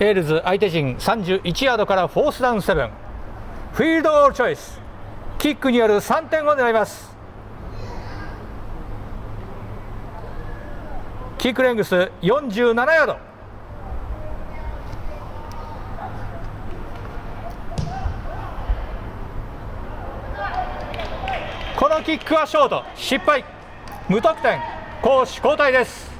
エールズ相手陣31ヤードからフォースダウン7フィールドゴールチョイス。キックによる3点を狙います。キックレングス47ヤード。このキックはショート。失敗。無得点。攻守交代です。